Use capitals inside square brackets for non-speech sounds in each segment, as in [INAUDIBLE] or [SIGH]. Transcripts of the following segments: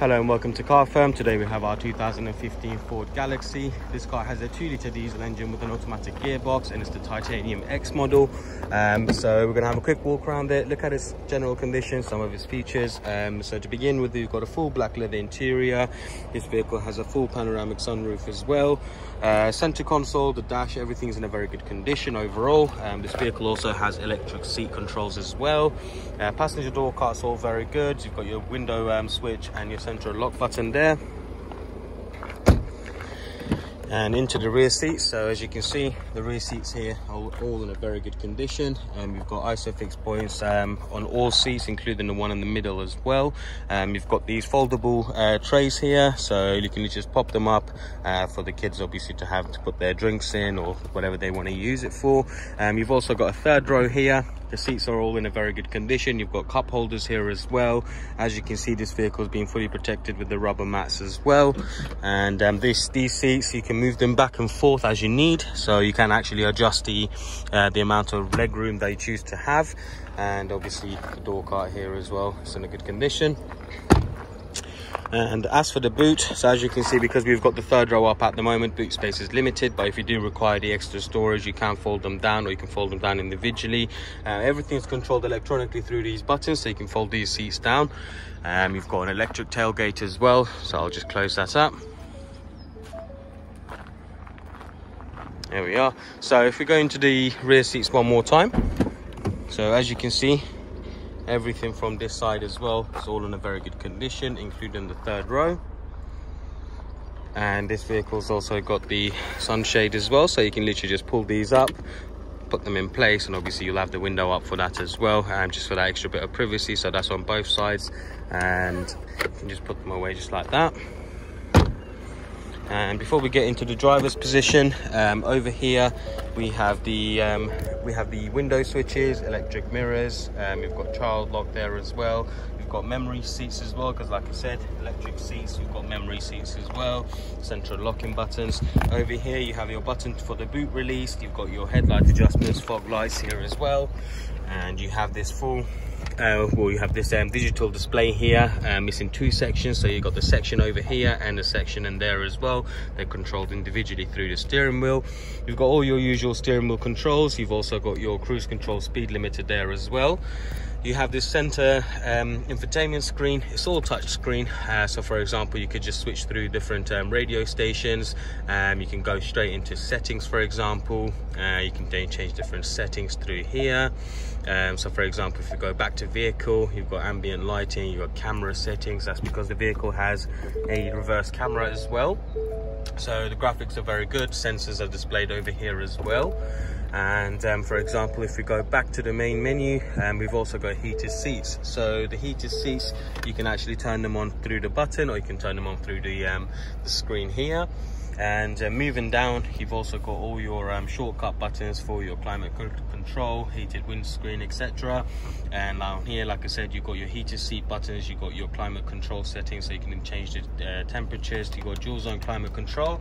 Hello and welcome to Car Firm. Today we have our 2015 Ford Galaxy. This car has a 2 litre diesel engine with an automatic gearbox and it's the Titanium X model. Um, so we're going to have a quick walk around it, look at its general condition, some of its features. Um, so to begin with, we've got a full black leather interior. This vehicle has a full panoramic sunroof as well. Uh, center console, the dash, everything's in a very good condition overall. Um, this vehicle also has electric seat controls as well. Uh, passenger door cards all very good. You've got your window um, switch and your central lock button there. And into the rear seats so as you can see the rear seats here are all in a very good condition. And um, we've got isofix points um, on all seats including the one in the middle as well. Um, you've got these foldable uh, trays here. So you can just pop them up uh, for the kids obviously to have to put their drinks in or whatever they want to use it for. Um, you've also got a third row here the seats are all in a very good condition. You've got cup holders here as well. As you can see this vehicle is being fully protected with the rubber mats as well. And um, this these seats you can move them back and forth as you need. So you can actually adjust the uh, the amount of leg room they choose to have. And obviously the door cart here as well. It's in a good condition and as for the boot so as you can see because we've got the third row up at the moment boot space is limited. But if you do require the extra storage you can fold them down or you can fold them down individually. Uh, everything's controlled electronically through these buttons so you can fold these seats down. Um, you've got an electric tailgate as well so i'll just close that up. There we are. So if we go into the rear seats one more time. So as you can see everything from this side as well. It's all in a very good condition including the third row. And this vehicle's also got the sunshade as well so you can literally just pull these up put them in place and obviously you'll have the window up for that as well and um, just for that extra bit of privacy. So that's on both sides and you can just put them away just like that and before we get into the driver's position um, over here we have the um, we have the window switches electric mirrors um, we've got child lock there as well got memory seats as well because like I said electric seats you've got memory seats as well central locking buttons. Over here you have your button for the boot release you've got your headlight adjustments fog lights here as well and you have this full uh, well you have this um, digital display here um, it's in two sections so you've got the section over here and the section in there as well. They're controlled individually through the steering wheel. You've got all your usual steering wheel controls. You've also got your cruise control speed limiter there as well you have this center um, infotainment screen. It's all touch screen. Uh, so for example you could just switch through different um, radio stations. Um, you can go straight into settings for example. Uh, you can change different settings through here. Um, so for example if you go back to vehicle you've got ambient lighting you've got camera settings. That's because the vehicle has a reverse camera as well. So the graphics are very good. Sensors are displayed over here as well and um, for example if we go back to the main menu um, we've also got heated seats. So the heated seats you can actually turn them on through the button or you can turn them on through the, um, the screen here. And uh, moving down you've also got all your um, shortcut buttons for your climate control heated windscreen etc and down here like i said you've got your heated seat buttons you've got your climate control settings so you can change the uh, temperatures. You've got dual zone climate control.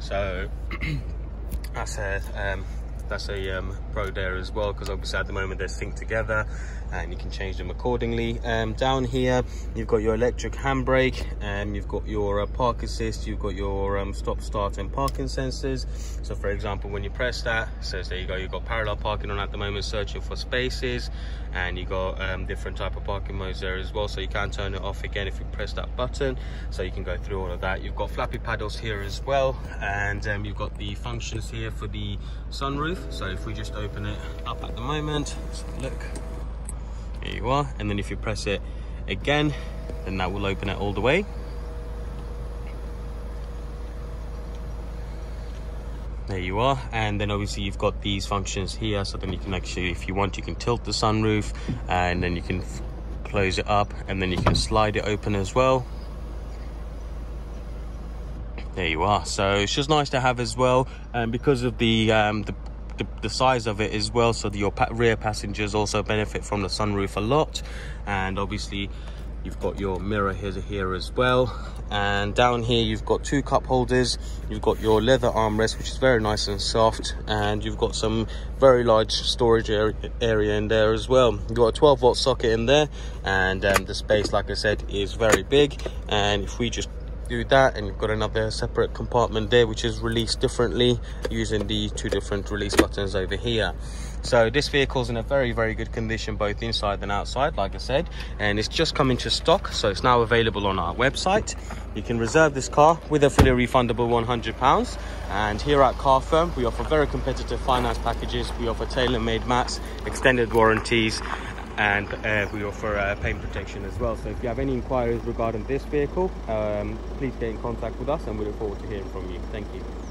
So [CLEARS THROAT] that's a um, that's a um, pro there as well because obviously at the moment they're synced together and you can change them accordingly. Um, down here you've got your electric handbrake and you've got your uh, park assist you've got your um, stop start and parking sensors. So for example when you press that says there you go you've got parallel parking on at the moment searching for spaces and you got um, different type of parking modes there as well. So you can turn it off again if you press that button. So you can go through all of that. You've got flappy paddles here as well and um, you've got the functions here for the sunroof. So if we just open it up at the moment look. Here you are. And then if you press it again then that will open it all the way there you are and then obviously you've got these functions here so then you can actually if you want you can tilt the sunroof and then you can close it up and then you can slide it open as well. There you are so it's just nice to have as well and because of the um, the the, size of it as well so your rear passengers also benefit from the sunroof a lot and obviously you've got your mirror here, here as well. And down here you've got two cup holders. You've got your leather armrest which is very nice and soft. And you've got some very large storage area, in there as well. You've got a 12 volt socket in there. And um, the space like i said is very big. And if we just do that and you've got another separate compartment there which is released differently using the two different release buttons over here. So this vehicle is in a very very good condition both inside and outside like i said and it's just come into stock so it's now available on our website. You can reserve this car with a fully refundable 100 pounds and here at car firm we offer very competitive finance packages. We offer tailor-made mats extended warranties and uh, we offer uh, paint protection as well. So if you have any inquiries regarding this vehicle um, please get in contact with us and we look forward to hearing from you. Thank you